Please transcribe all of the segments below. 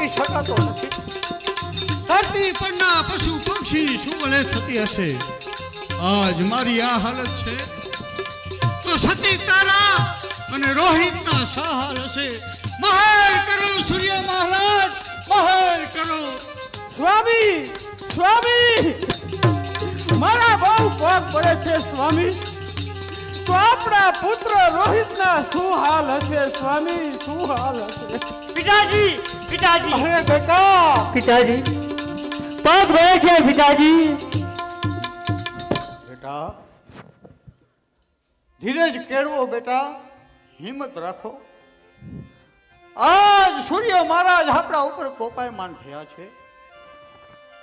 ટકી શકાતો નથી. ધરતી પરના પશુ પક્ષી શું ભલે થતી હશે? આજ મારી આ હાલત છે. તો સતી તારા અને રોહિતના હાલ હશે? મહાર કરો સૂર્ય મહારાજ મહાર કરો. સ્વામી સ્વામી! મારા બહુ પગ પડે છે સ્વામી. તો આપણા પુત્ર રોહિતના શું હાલ હશે સ્વામી? શું હાલ હશે? પિતાજી પિતાજી. અરે બેટા! પિતાજી પાપ ભરે છે પિતાજી. બેટા ધીરજ કેળવો બેટા. હિંમત રાખો. આજ સૂર્ય મહારાજ આપણા ઉપર કોપાયમાન થયા છે.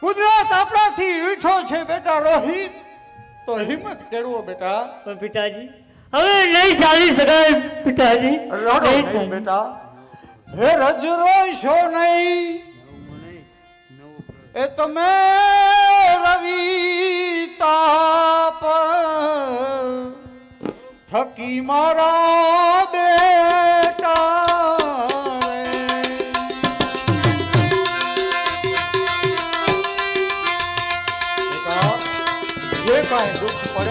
કુદરત આપણાથી રીઠો છે બેટા રોહિત. તો હિંમત કેળવો બેટા? પણ પિતાજી હવે નહીં ચાલી શકાય પિતાજી. રડો નહીં. બેટા. હે રજ રોશો નહીં. એ તમે રવિ તાપ. થકી મારા બેટા કાંઈ દુઃખ પડે.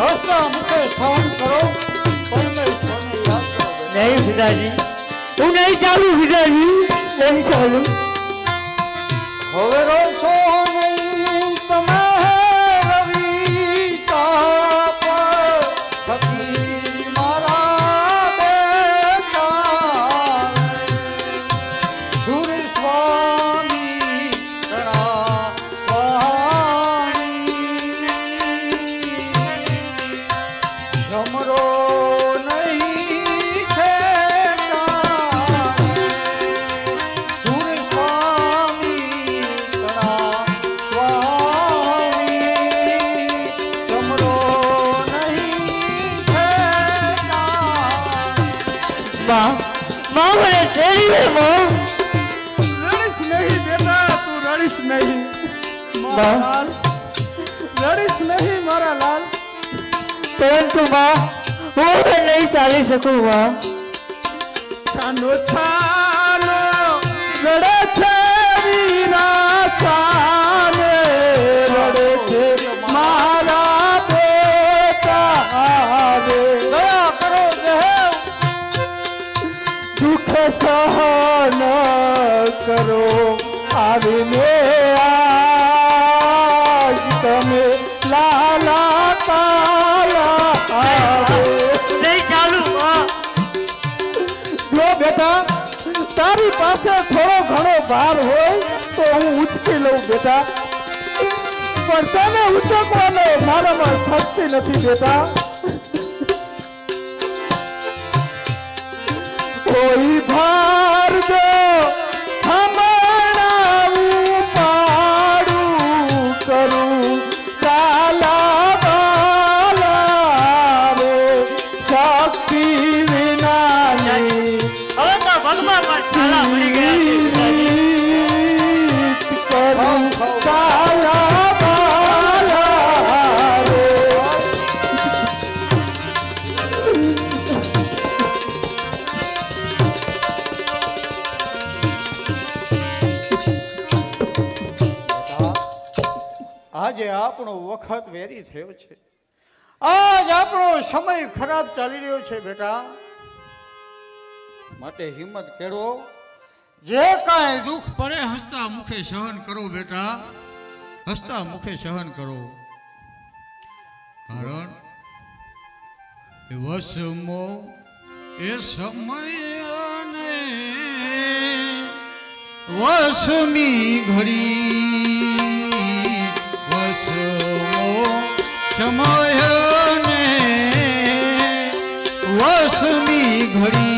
હસતા મુખે સહન કરો પરમેશ્વરને યાદ કરો. નહીં પિતાજી. હું નહીં ચાલુ પિતાજી. નહીં ચાલુ. હવે બા. રડીશ નહીં મારા લાલ પરંતુ માં હું નહીં ચાલી શકું માં છાનો છાનો રડે પાસે થોડો ઘણો ભાર હોય તો હું ઉચકી લઉં બેટા. પણ તને ઉચકવાનો મારામાં શક્તિ નથી બેટા. આજે આપણો વખત વેરી થયો છે. આજ આપણો સમય ખરાબ ચાલી રહ્યો છે બેટા. માટે હિંમત કેળવો. જે કાંઈ દુઃખ પડે, હસતા મુખે સહન કરો બેટા. હસતા મુખે સહન કરો. કારણ વસમો એ સમયને વસમી ઘડી. વસમો સમયને વસમી ઘડી.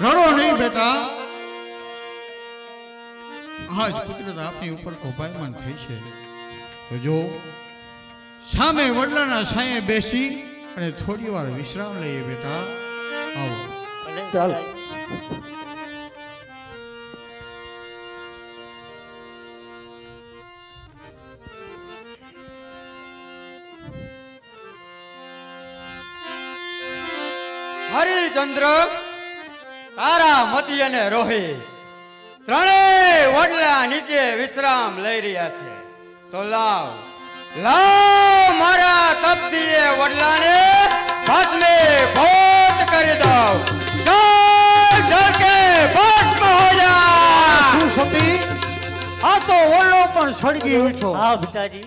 રડો નહીં બેટા. આજ કુદરત આપની ઉપર કોપાયમાન થઈ છે. તો જો સામે વડલાના સાયે બેસી અને થોડી વાર વિશ્રામ લઈએ બેટા. આવો. ચાલો. હરિચંદ્ર. તારા મતી અને રોહિત ત્રણેય વડલા નીચે વિશ્રામ લઈ રહ્યા છે. તો લાવ લાવ મારા તપથી એ વડલાને ભસ્મે ભોટ કરી દઉં. જળ જળ કે ભસ્મ હો જા શું સતી? આ તો ઓલો પણ સળગી ઉઠો હા પિતાજી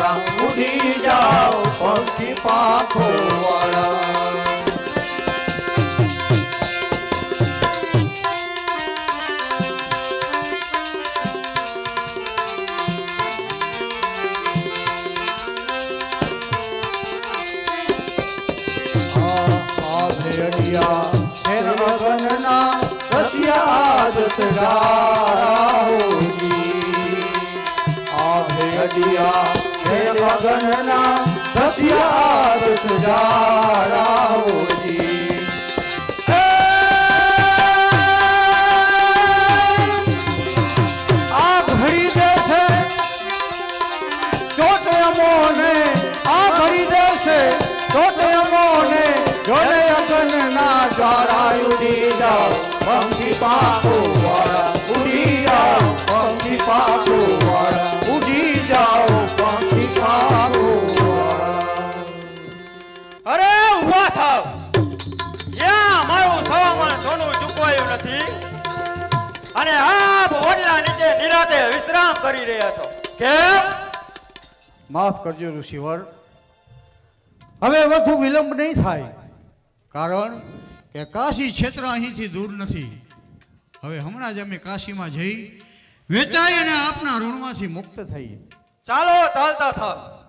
પંખી પાખો વાળા. આ ભેડિયા શેર વગનના દસગારા હોજી આ ઘડી દેશે ચોટે અમોને આ ઘડી દેશે ચોટે અમોને જોડે અગન ના જ્વાળા દીધા ભંગી પાકો વાળા અને આપ ઓડલા નીચે નિરાતે વિશ્રામ કરી રહ્યા છો. કેમ? માફ કરજો ઋષિવર. હવે વધુ વિલંબ નહીં થાય. કારણ કે કાશી ક્ષેત્ર અહીંથી દૂર નથી. હવે હમણાં જ અમે કાશીમાં જઈ વેચાઈ અને આપના ઋણમાંથી મુક્ત મુક્ત થઈએ. ચાલો ચાલતા થાવ.